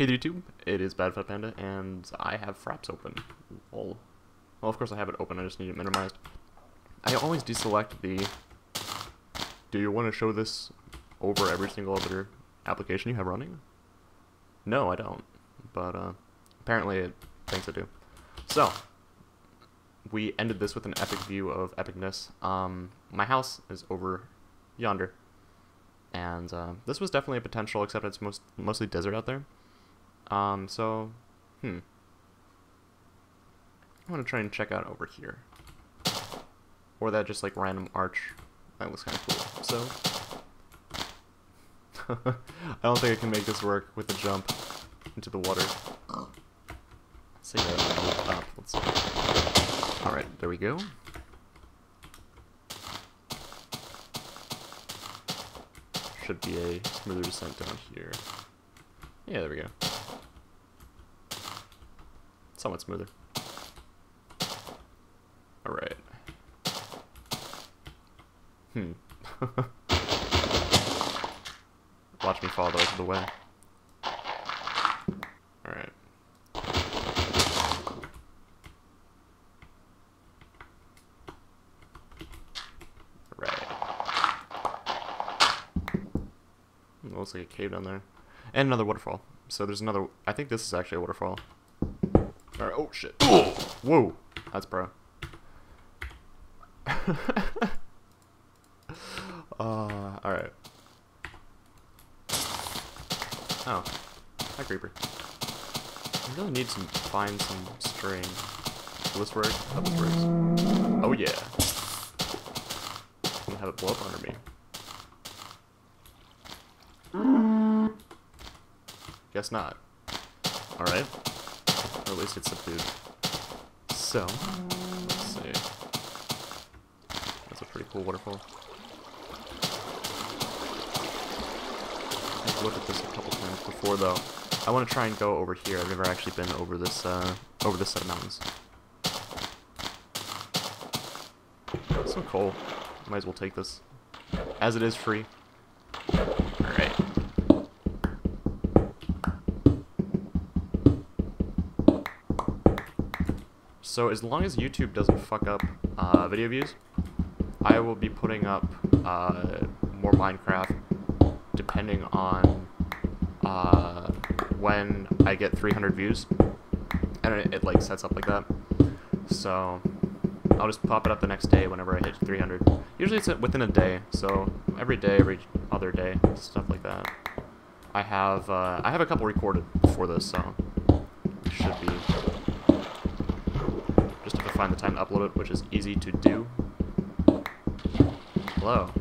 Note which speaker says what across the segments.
Speaker 1: Hey YouTube, it is Bad Fat Panda, and I have Fraps open. Lol. Well, of course I have it open, I just need it minimized. I always deselect the, do you want to show this over every single other application you have running? No, I don't, but uh, apparently it thinks I do. So, we ended this with an epic view of epicness. Um, my house is over yonder, and uh, this was definitely a potential, except it's most mostly desert out there. Um, so, hmm. I want to try and check out over here. Or that just like random arch. That was kind of cool. So, I don't think I can make this work with the jump into the water. Say that up. Let's see. Alright, there we go. Should be a smoother descent down here. Yeah, there we go somewhat smoother. Alright. Hmm. Watch me fall the rest of the way. Alright. Right. Looks like a cave down there. And another waterfall. So there's another... I think this is actually a waterfall. Alright, oh shit. Whoa! That's pro. uh, alright. Oh. Hi, Creeper. I really need to find some string. Will this work? Oh, this works. Oh, yeah. I'm gonna have it blow up under me. Guess not. Alright. Or at least it's subdued. So, let's see. That's a pretty cool waterfall. I've looked at this a couple times before though. I want to try and go over here. I've never actually been over this uh, over this set of mountains. Some coal. Might as well take this. As it is free. So as long as YouTube doesn't fuck up uh, video views, I will be putting up uh, more Minecraft depending on uh, when I get 300 views. And it, it, like sets up like that. So I'll just pop it up the next day whenever I hit 300. Usually it's within a day, so every day, every other day, stuff like that. I have uh, I have a couple recorded for this, so should be find the time to upload it, which is easy to do. Hello.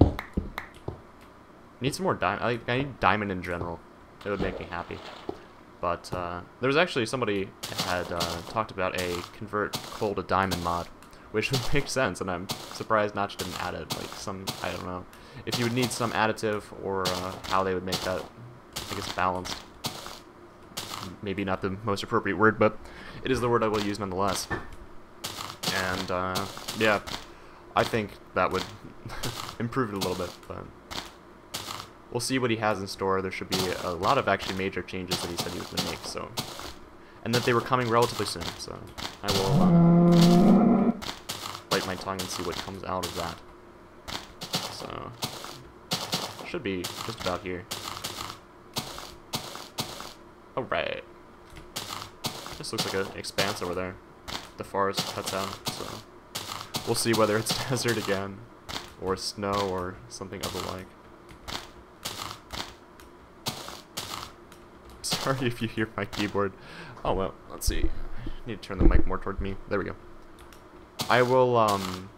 Speaker 1: Need some more diamond. I, need diamond in general. It would make me happy. But uh, there was actually somebody had uh, talked about a convert coal to diamond mod, which would make sense, and I'm surprised Notch didn't add it. Like some, I don't know, if you would need some additive or uh, how they would make that, I guess, balanced. Maybe not the most appropriate word, but it is the word I will use nonetheless and uh, yeah, I think that would improve it a little bit, but we'll see what he has in store. There should be a lot of actually major changes that he said he was going to make, so, and that they were coming relatively soon, so I will uh, bite my tongue and see what comes out of that. So, should be just about here. Alright. This looks like an expanse over there the forest cuts out, so we'll see whether it's desert again, or snow, or something of the like. Sorry if you hear my keyboard. Oh well, let's see. I need to turn the mic more toward me. There we go. I will, um...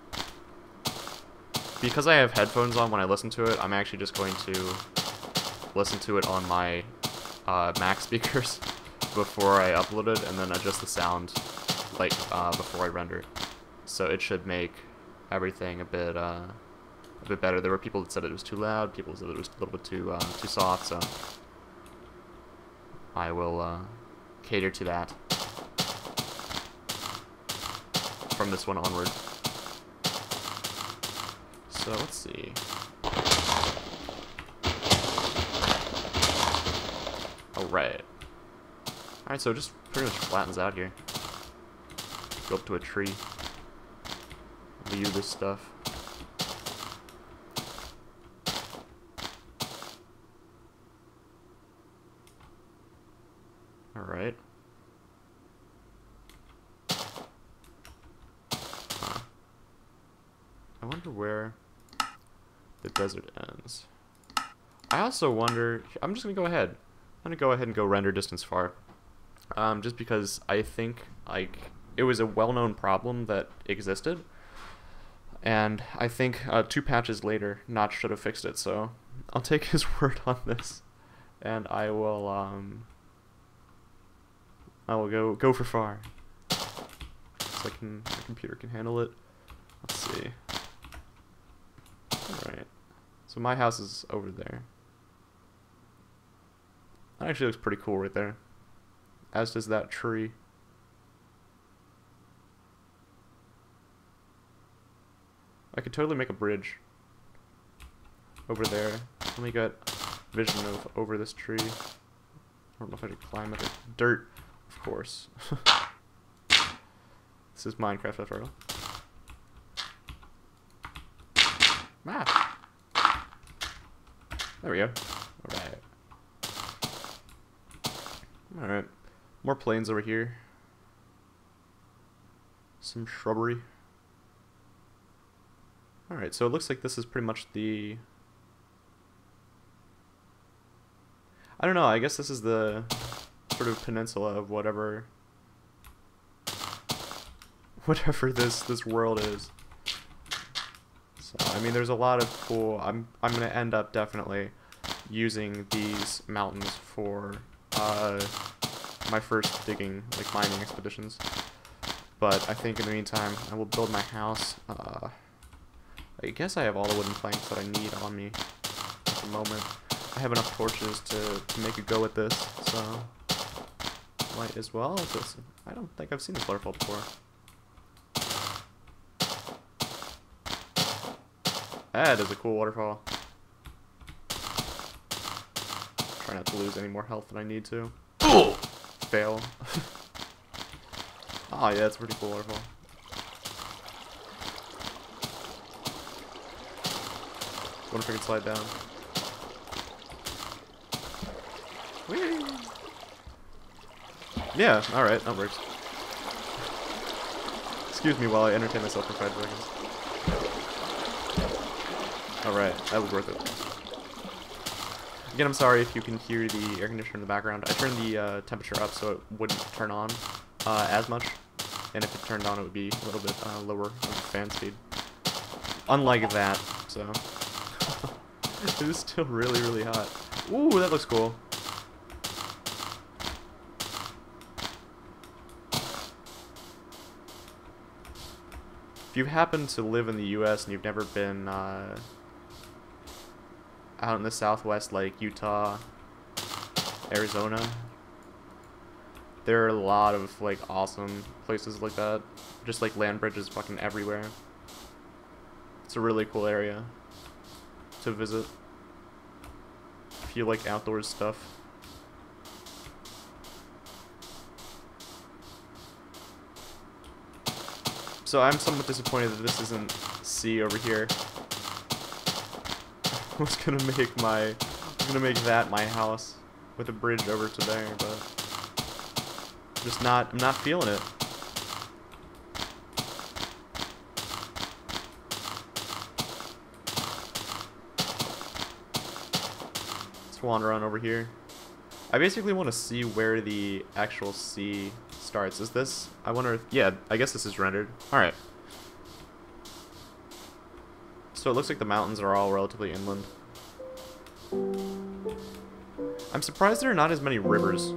Speaker 1: Because I have headphones on when I listen to it, I'm actually just going to listen to it on my uh, Mac speakers before I upload it, and then adjust the sound like uh, before I render, so it should make everything a bit uh, a bit better. There were people that said it was too loud, people said it was a little bit too uh, too soft, so I will uh, cater to that from this one onward. So let's see. Alright. Alright, so it just pretty much flattens out here. Go up to a tree. View this stuff. Alright. I wonder where the desert ends. I also wonder, I'm just going to go ahead. I'm going to go ahead and go render distance far. Um, just because I think, like, it was a well-known problem that existed. And I think uh, two patches later, Notch should have fixed it, so I'll take his word on this. And I will, um, I will go, go for far. So I can, my computer can handle it. Let's see. Alright. So my house is over there. That actually looks pretty cool right there. As does that tree. I could totally make a bridge over there. Let me get vision of over this tree. I don't know if I should climb up it. Dirt, of course. this is Minecraft after all. Ah. There we go. Alright. Alright. More plains over here. Some shrubbery. Alright, so it looks like this is pretty much the... I don't know, I guess this is the sort of peninsula of whatever... Whatever this, this world is. So, I mean, there's a lot of cool... I'm, I'm going to end up definitely using these mountains for uh, my first digging, like mining expeditions. But I think in the meantime, I will build my house. Uh, I guess I have all the wooden planks that I need on me at the moment. I have enough torches to, to make a go at this, so might as well. This, I don't think I've seen this waterfall before. That is a cool waterfall. Try not to lose any more health than I need to. Fail. oh yeah, it's pretty cool waterfall. Wonder if I can slide down. Whee! Yeah, alright, that works. Excuse me while I entertain myself for five seconds. Alright, that was worth it. Again, I'm sorry if you can hear the air conditioner in the background. I turned the uh, temperature up so it wouldn't turn on uh, as much. And if it turned on, it would be a little bit uh, lower fan speed. Unlike that, so... it is still really, really hot. Ooh, that looks cool. If you happen to live in the U.S. and you've never been uh, out in the Southwest, like Utah, Arizona, there are a lot of like awesome places like that. Just like land bridges fucking everywhere. It's a really cool area to visit if you like outdoors stuff. So I'm somewhat disappointed that this isn't sea over here. I was gonna make my, I was gonna make that my house with a bridge over to there, but I'm just not, I'm not feeling it. Wander on over here. I basically want to see where the actual sea starts. Is this? I wonder if... Yeah, I guess this is rendered. Alright. So it looks like the mountains are all relatively inland. I'm surprised there are not as many rivers.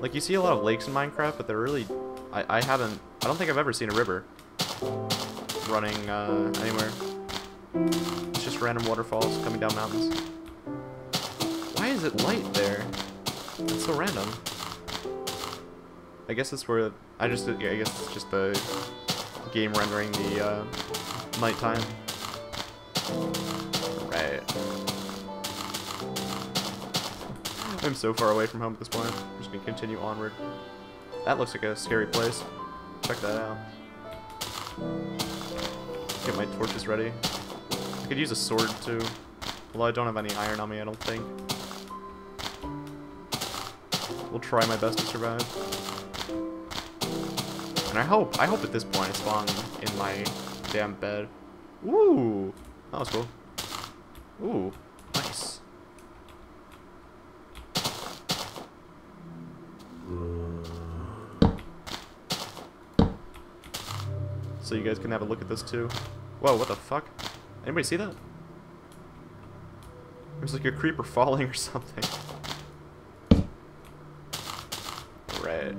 Speaker 1: Like, you see a lot of lakes in Minecraft, but they're really... I, I haven't... I don't think I've ever seen a river running uh, anywhere. It's just random waterfalls coming down mountains is it light there? That's so random. I guess it's where I just yeah, I guess it's just the game rendering the uh, nighttime. Right. I'm so far away from home at this point. I'm just gonna continue onward. That looks like a scary place. Check that out. Get my torches ready. I could use a sword too. Although I don't have any iron on me, I don't think. We'll try my best to survive. And I hope, I hope at this point I spawn in my damn bed. Ooh! That was cool. Ooh, nice. So you guys can have a look at this too. Whoa, what the fuck? Anybody see that? There's like a creeper falling or something. Right.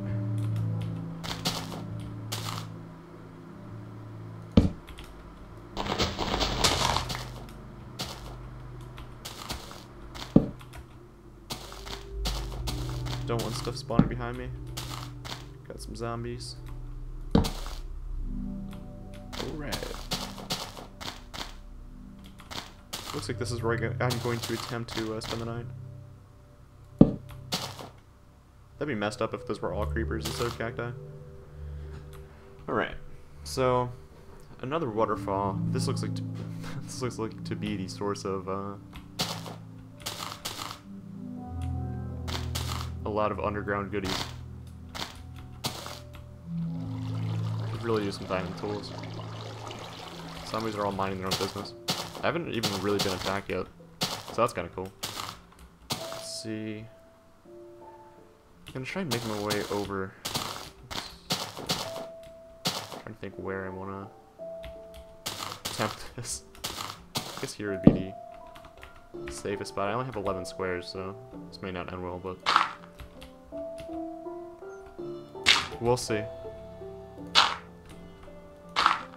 Speaker 1: Don't want stuff spawning behind me. Got some zombies. Alright. Looks like this is where I am going to attempt to uh, spend the night. That'd be messed up if those were all creepers instead of cacti. Alright, so another waterfall. This looks like to, this looks like to be the source of uh, lot of underground goodies. Could really use some diamond tools. Zombies are all minding their own business. I haven't even really been attacked yet, so that's kind of cool. Let's see. I'm gonna try and make my way over. trying to think where I wanna attempt this. I guess here would be the safest spot. I only have 11 squares, so this may not end well, but we'll see. I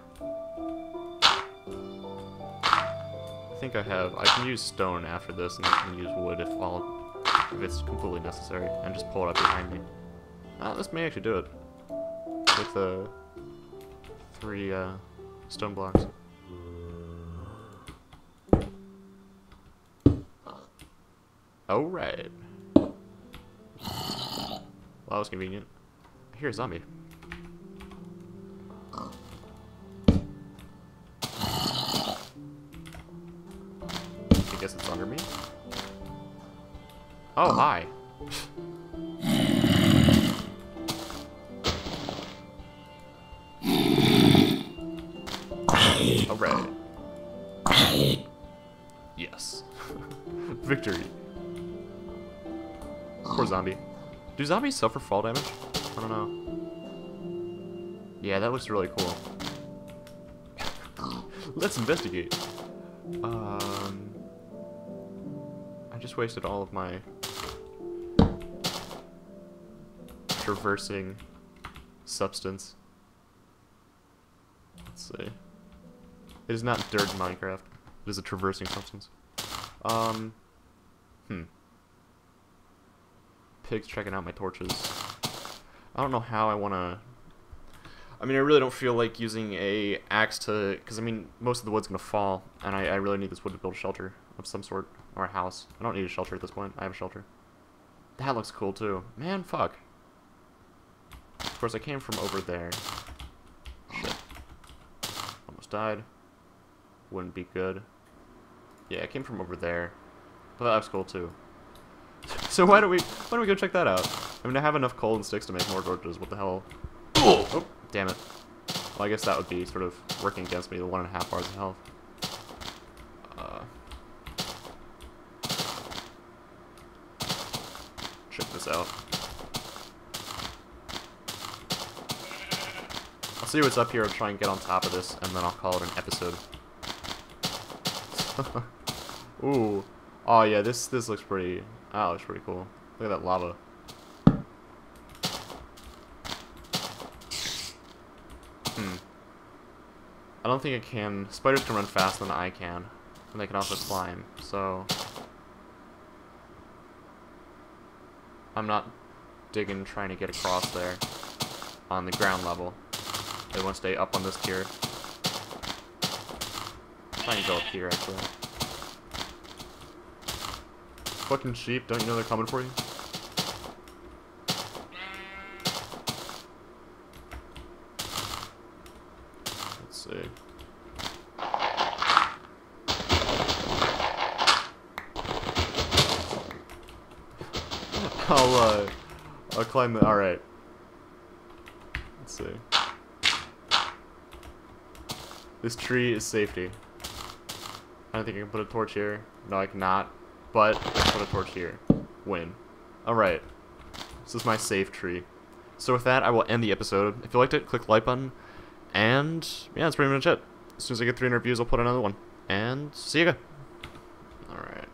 Speaker 1: think I have. I can use stone after this, and I can use wood if all, if it's completely necessary, and just pull it up behind me. Uh, this may actually do it with the three uh, stone blocks. All right. Well, that was convenient. Hear a zombie. I guess it's under me. Oh, hi. Alright. Yes. Victory. Poor zombie. Do zombies suffer fall damage? I don't know. Yeah, that looks really cool. Let's investigate. Um, I just wasted all of my traversing substance. Let's see. It is not dirt in Minecraft. It is a traversing substance. Um, hmm. Pig's checking out my torches. I don't know how I want to... I mean, I really don't feel like using a axe to... Because, I mean, most of the wood's going to fall, and I, I really need this wood to build a shelter of some sort, or a house. I don't need a shelter at this point. I have a shelter. That looks cool, too. Man, fuck. Of course, I came from over there. Shit. Almost died. Wouldn't be good. Yeah, I came from over there. But that looks cool, too. so why don't we why don't we go check that out? I mean, I have enough coal and sticks to make more torches. What the hell? Oh, damn it. Well, I guess that would be sort of working against me, the one and a half bars of health. Uh, check this out. I'll see what's up here and try and get on top of this, and then I'll call it an episode. Ooh. Oh yeah, this this looks pretty. Oh, looks pretty cool. Look at that lava. Hmm. I don't think it can. Spiders can run faster than I can, and they can also climb. So I'm not digging trying to get across there on the ground level. They want to stay up on this tier. Trying to go up here actually. Fucking sheep, don't you know they're coming for you? I'll, uh, I'll climb the, alright. Let's see. This tree is safety. I don't think I can put a torch here. No, I cannot. But, I can put a torch here. Win. Alright. This is my safe tree. So with that, I will end the episode. If you liked it, click the like button. And, yeah, that's pretty much it. As soon as I get 300 views, I'll put another one. And, see you again. Alright.